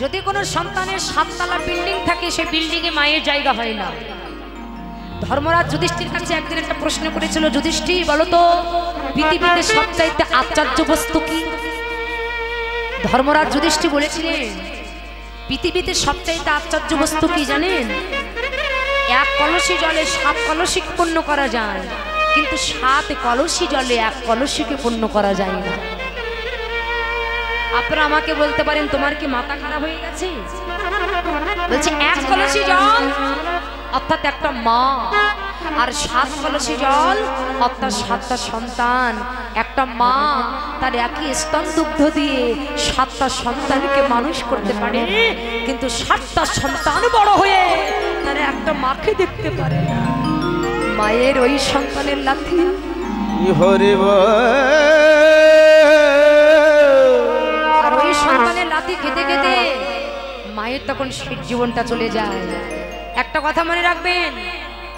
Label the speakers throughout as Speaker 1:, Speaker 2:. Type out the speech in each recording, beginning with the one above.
Speaker 1: যদি কোনো সন্তানের সাততলা বিল্ডিং থাকে সেই বিল্ডিং এ মায়ের জায়গা হয় না। ধর্মরাজ যুধিষ্ঠির কাছে একদিন একটা প্রশ্ন করেছিল, যুধিষ্ঠির, বলো তো, পৃথিবীতে সবচাইতে আশ্চর্য বস্তু কি? ধর্মরাজ যুধিষ্ঠির বলেছিলেন, পৃথিবীতে সবচাইতে আশ্চর্য বস্তু কি জানেন? এক কলসি জলে সাত কলসি পূর্ণ করা যায়, কিন্তু সাত কলসি জলে এক কলসিকে পূর্ণ করা যায় না। আপনারা আমাকে বলতে পারেন, তোমার কি মাথা খারাপ হয়ে গেছে? বলছে, এক কলসি জল, অর্থাৎ একটা মা। আর সাত কলসি জল, অর্থাৎ সাতটা সন্তান। একটা মা তার একই স্তন দুগ্ধ দিয়ে সাতটা সন্তানকে মানুষ করতে পারে, কিন্তু সাতটা সন্তান বড় হয়ে তার একটা মাকে দেখতে পারে না। মায়ের ওই সন্তানের লাথি।
Speaker 2: হরিব
Speaker 1: লাথি খেতে খেতে মায়ের তখন শেষ জীবনটা চলে যায়। একটা কথা মনে রাখবেন,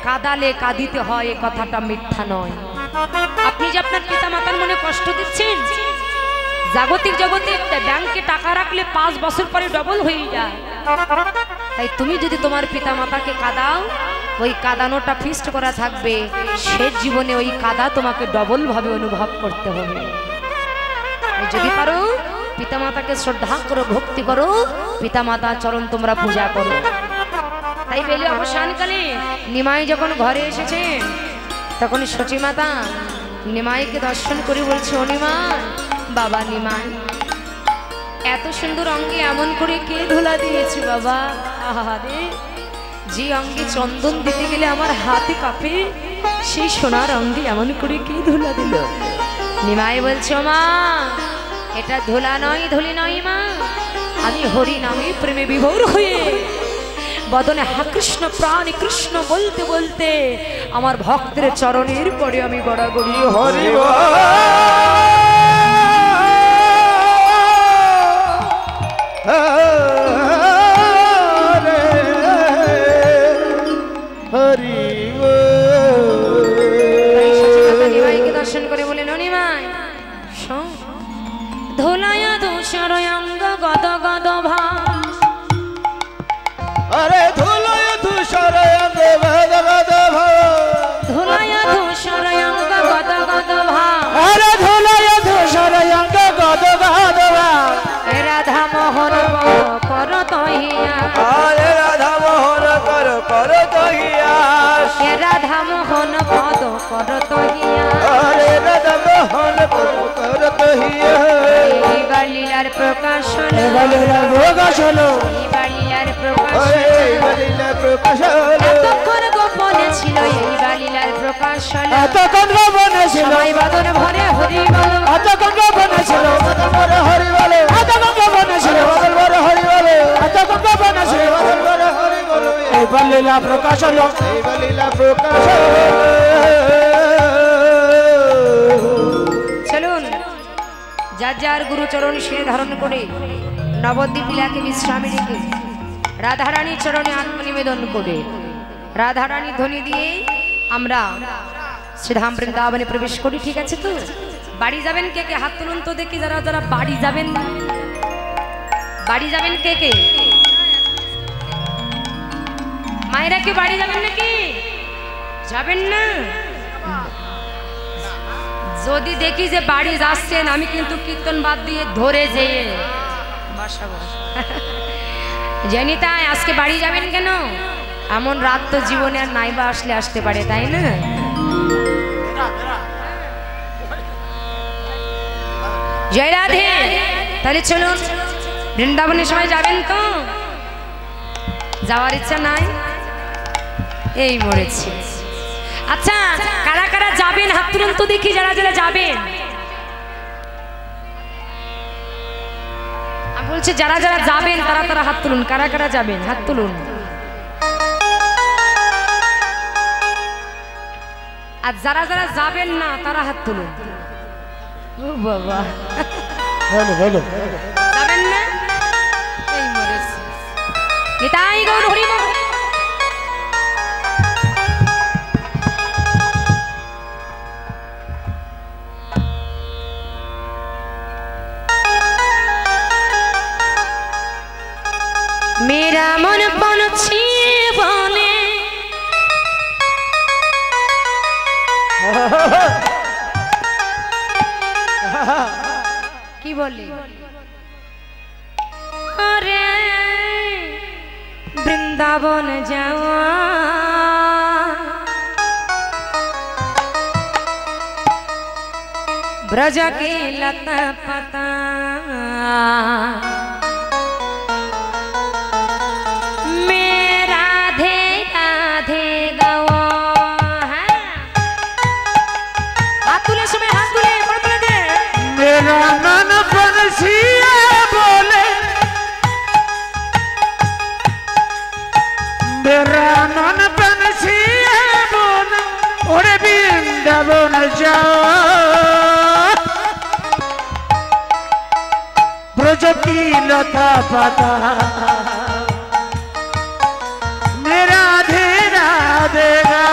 Speaker 1: কাদালে কাঁদিতে হয় এ কথাটা মিথ্যা নয়। আপনি যে আপনার পিতা মাতার মনে কষ্ট দিচ্ছেন, জাগতিক জগতে ব্যাংকে টাকা রাখলে পাঁচ বছর পরে ডবল হয়ে যায়। তাই তুমি যদি তোমার পিতা মাতাকে কাদাও, ওই কাদানোটা ফিস্ট করা থাকবে শেষ জীবনে ওই কাদা তোমাকে ডবল ভাবে অনুভব করতে হবে। যদি পারো পিতামাতাকে শ্রদ্ধা করো ভক্তি করো। পিতামাতা চরণ তোমরা পূজা করো। তাই বেলে অবসানকালে নিমাই যখন ঘরে এসেছে, তখন সচিমাতা নিমাইকে দর্শন করে বলছে, ও নিমাই, বাবা নিমাই, এত সুন্দর অঙ্গে এমন করে কে ধুলা দিয়েছে বাবা? যে অঙ্গে চন্দন দিতে গেলে আমার হাতে কাঁপে, সেই সোনার অঙ্গে এমন করে কে ধুলা দিল? নিমাই বলছে মা এটা ধুলা নয় ধুলি নয় মা। আমি হরি নামে প্রেমে বিভোর হয়ে বদনে হা কৃষ্ণ প্রাণ কৃষ্ণ বলতে বলতে আমার ভক্তের চরণের পরে আমি গড়াগড়ি হরি
Speaker 2: হরিব
Speaker 1: অঙ্গ গদ গদ ভাস
Speaker 2: আরে ধুলয় ধূসর অঙ্গে ভদ ভদ ভব
Speaker 1: ধোলায়া ধূসর অঙ্গ গদ গদ ভাস
Speaker 2: আরে ধুলয় ধূসর অঙ্গে গদ গদ ভব
Speaker 1: রাধা মোহন কর তহিয়া পদ কর তহিয়া।
Speaker 2: কর কর
Speaker 1: বালিলার প্রকাশ
Speaker 2: বলিলা প্রকাশ হলো
Speaker 1: এই বালিলার প্রকাশ
Speaker 2: এই
Speaker 1: হলো।
Speaker 2: বলিলা প্রকাশ হলো
Speaker 1: এতক্ষণ গোপনে ছিল এই বালিলার প্রকাশ হলো
Speaker 2: এতক্ষণ গোপনে ছিল।
Speaker 1: সবাই বাদন ভরে হরি বলো।
Speaker 2: এতক্ষণ গোপনে ছিল। বদল বড় হরি বলে। এতক্ষণ গোপনে ছিল। বদল বড় হরি বলে। এতক্ষণ গোপনে ছিল। বদল বড় হরি বলে। এই বলিলা প্রকাশ হলো এই বলিলা প্রকাশ
Speaker 1: যার গুরুচরণ সে ধারণ করে। নবদ্বীপ লীলাকে বিশ্রামে রেখে রাধারানীর চরণে আত্মনিবেদন করে। রাধারানী ধ্বনি দিয়ে আমরা শ্রীধাম বৃন্দাবনে প্রবেশ করি, ঠিক আছে তো? বাড়ি যাবেন কে কে? হাত তুলুন তো দেখি যারা যারা বাড়ি যাবেন। বাড়ি যাবেন কে কে? মায়েরা কি বাড়ি যাবেন নাকি? যাবেন না? যদি দেখি যে বাড়ি যাচ্ছেন, আমি কিন্তু কীর্তন বাদ দিয়ে ধরে যেয়ে। জানি তাই আজকে বাড়ি যাবেন কেন? এমন রাত তো জীবনে আর নাইবা আসলে আসতে পারে, তাই না? জয় রাধে। তাহলে চলুন বৃন্দাবনের সময় যাবেন তো? যাওয়ার ইচ্ছা নাই? এই মরেছি। আচ্ছা কারা কারা যাবেন? হাত তুলুন তো দেখি যারা যারা যাবেন। আমি বলছি যারা যারা যাবেন তারা তারা হাত তুলুন। কারা কারা যাবেন? হাত তুলুন। আর যারা যারা যাবেন না তারা হাত তুলুন। ও বাবা। যাবেন না? এই মরেছি নিতাই গৌর হরি মেরা মন পন বনে কি বলে আরে বৃন্দাবন যাওয়া। ব্রজ কে লতা পাতা। गणेश में हाथ
Speaker 2: बोले मेरा नन बंसिया बोले। मेरा नन बंसिया बोले। और बिंदावन जाओ। ब्रजती लता पता। मेरा धेरा देगा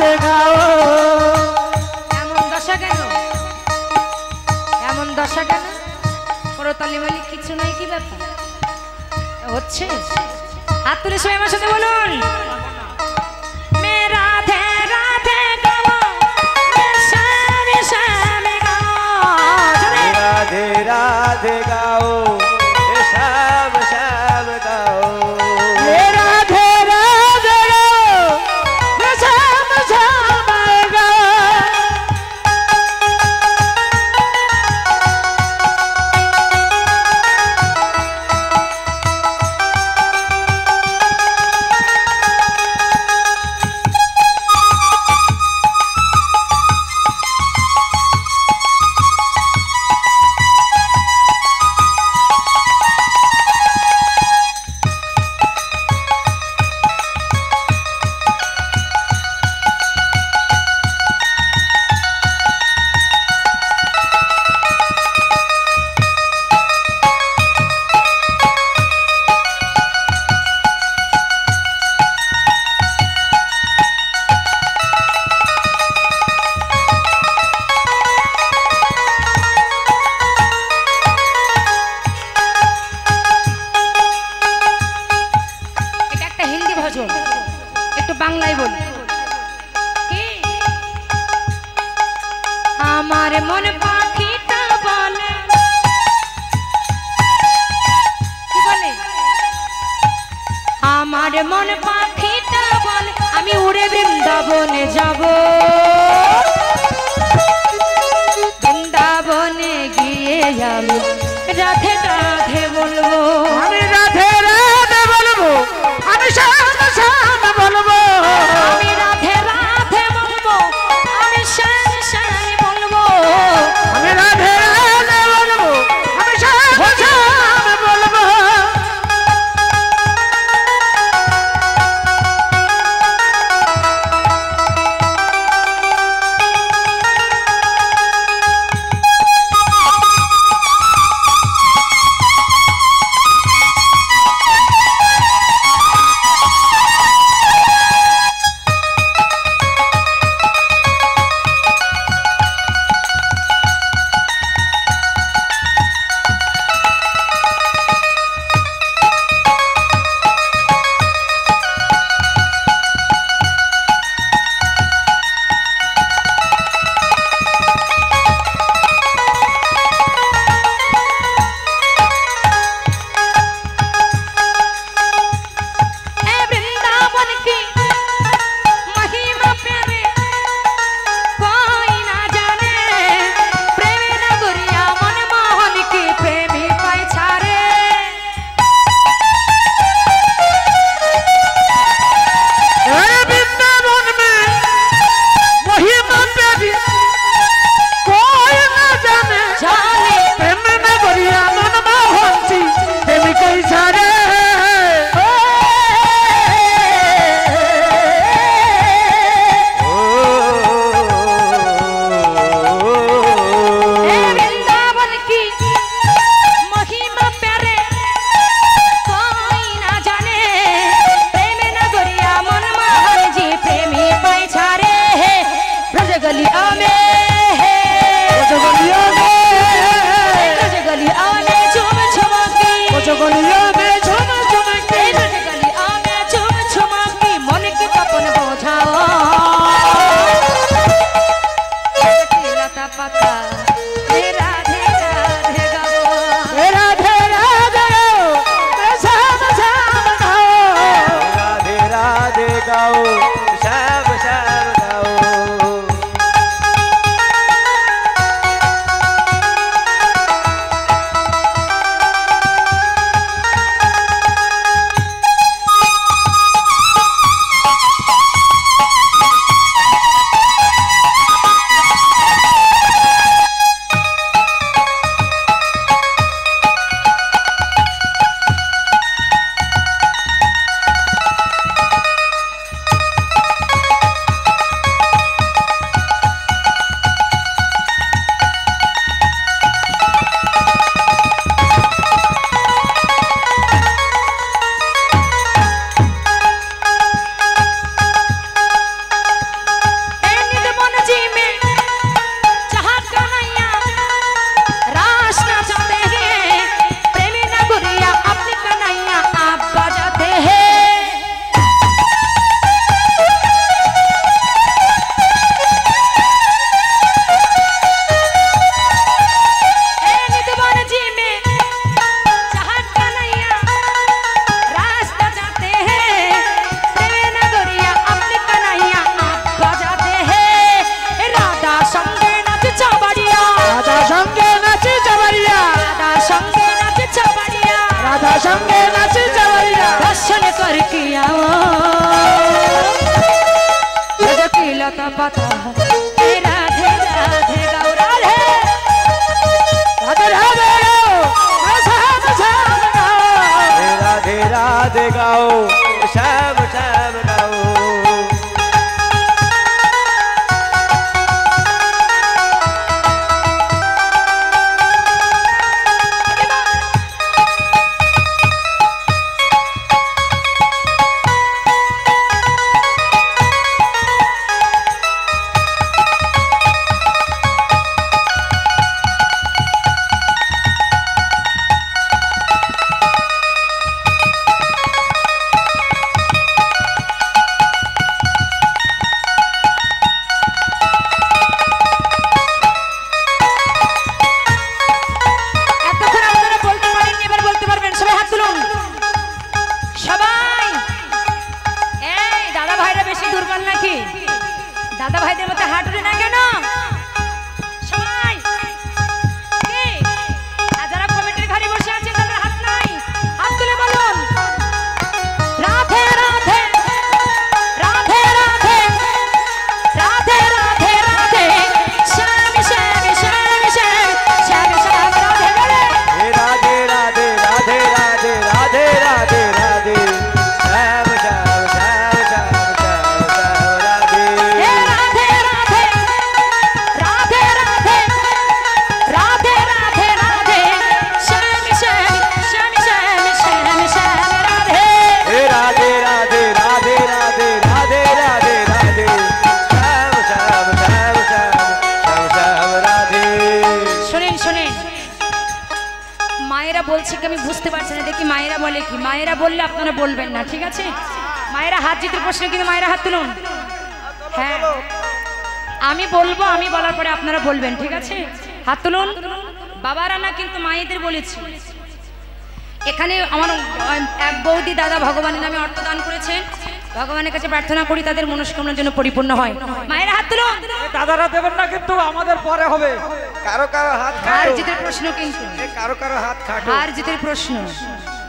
Speaker 2: রাতে গাও
Speaker 1: এমন দশা কেন? এমন দশা কেন? করতালি মালিক কিছু নাই কি ব্যাপার? হচ্ছে? হাত তুলে সবাই আমার সাথে বলুন। রাধে রাধে গাও। আমি রাধে রাধে বলব।
Speaker 2: আমি রাধে রাধে বলব। আমি
Speaker 1: وسلم বলছে কি আমি বুঝতে পারছি না, দেখি মায়েরা বলে কি? মায়েরা বললে আপনারা বলবেন না, ঠিক আছে? মায়েরা হাত জিতের প্রশ্ন, কিন্তু মায়েরা হাত তুলুন। হ্যাঁ। আমি বলব, আমি বলার পরে আপনারা বলবেন, ঠিক আছে? হাত তুলুন। বাবারা না কিন্তু মায়েদের বলেছি। এখানে আমার এক বৌদি দাদা ভগবানের নামে অর্থ দান করেছেন ভগবানের কাছে প্রার্থনা করি তাদের মনস্কামনার জন্য পরিপূর্ণ হয়। মায়ের হাত তুলুন।
Speaker 2: দাদারা দেবেন না কিন্তু আমাদের পরে হবে।
Speaker 3: কারও কারও হাত খাটো
Speaker 1: জিতের প্রশ্ন কিন্তু।
Speaker 3: কারও কারও হাত খাটো
Speaker 1: হার জিতের প্রশ্ন।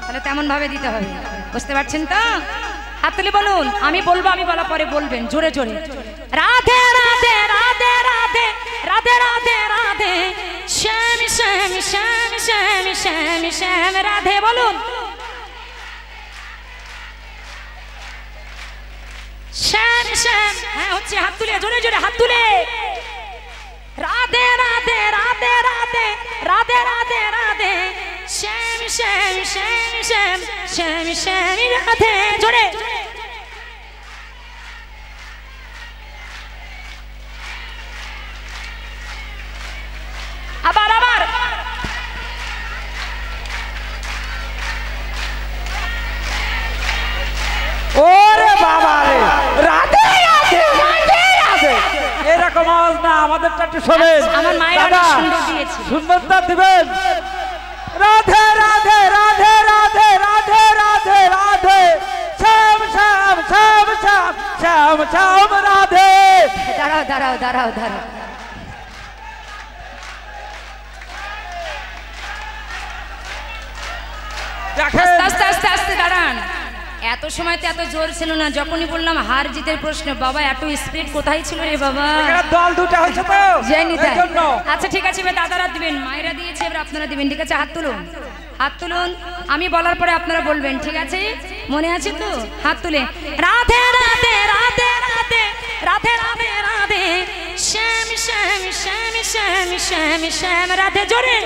Speaker 1: তাহলে তেমন ভাবে দিতে হবে। বুঝতে পারছেন তো? হাত তুলে বলুন। আমি বলব আমি বলা পরে বলবেন জোরে জোরে। রাধে রাধে রাধে রাধে রাধে রাধে রাধে। শ্যাম শ্যাম শ্যাম শ্যাম শ্যাম শ্যাম রাধে বলুন। শ্যাম শ্যাম হ্যাঁ হচ্ছে হাত তুলে, জোরে জোরে হাত তুলে। রাধে রাধে রাধে রাধে রাধে রাধে রাধে। শ্যাম শ্যাম শ্যাম শ্যাম শ্যাম শ্যাম রাধে, জোরে। আস্তে আস্তে আস্তে আস্তে দাঁড়ান। এত সময় তো এত জোর ছিল না যখনই বললাম হার জিতের প্রশ্ন বাবা এত স্পিড কোথায় ছিল রে বাবা?
Speaker 2: দল দুটা হয়েছে তো।
Speaker 1: তাই আচ্ছা ঠিক আছে এবার দাদারা দিবেন মায়েরা দিয়েছে এবার আপনারা দিবেন ঠিক আছে হাত তুলুন। হাত তুলুন আমি বলার পরে আপনারা বলবেন ঠিক আছে? মনে আছে তো? হাত তুলে। রাধে রাধে রাধে রাধে রাধে রাধে রাধে। শ্যাম শ্যাম শ্যাম শ্যাম শ্যাম শ্যাম রাধে জোরে।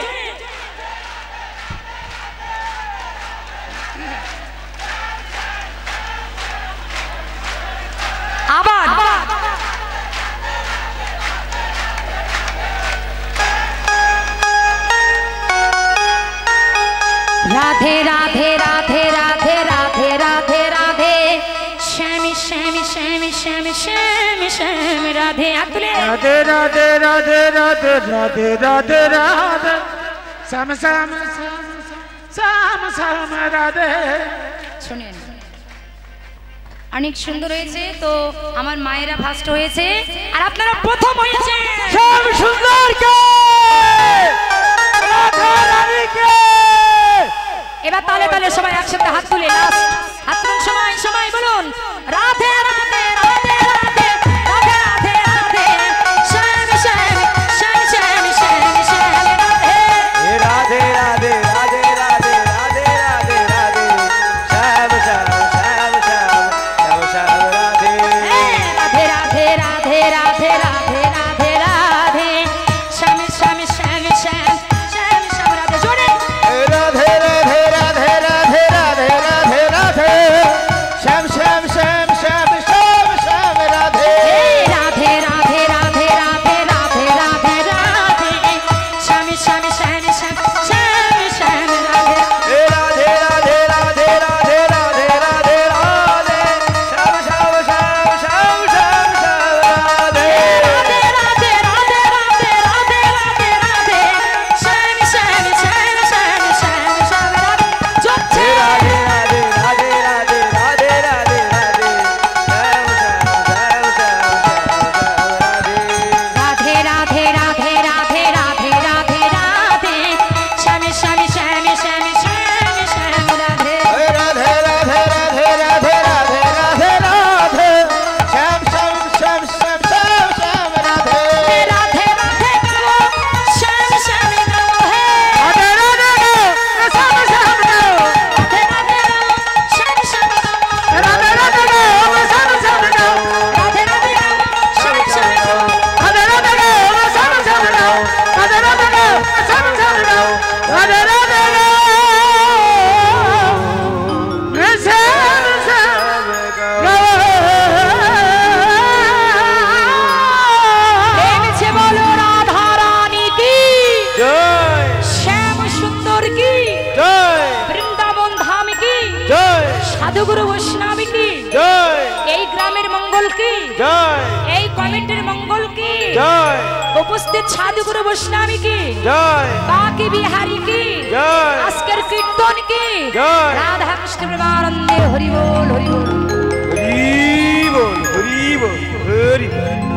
Speaker 1: আবার রাধে রাধে রাধে রাধে রাধে রাধে রাধে শ্যামি শ্যামি শ্যামি শ্যামি শ্যামি শ্যামি রাধে আতুলে
Speaker 2: রাধে রাধে রাধে রাধে রাধে রাধে রাধে শ্যাম শ্যাম শ্যাম শ্যাম শ্যাম রাধে
Speaker 1: অনেক সুন্দর হয়েছে। তো আমার মায়েরা ফার্স্ট হয়েছে। আর আপনারা প্রথম হয়েছে
Speaker 2: সব সুন্দর
Speaker 1: গুরু বৈষ্ণবী কি? এই গ্রামের মঙ্গল কি? এই কমিটির মঙ্গল কি? উপস্থিত সাধু গুরু বৈষ্ণবী কি? বাকি বিহারী কি? আজকের কীর্তন কি? রাধা কৃষ্ণ প্রেমানন্দে হরি বল হরি বল।
Speaker 3: হরি বল হরি বল হরি বল।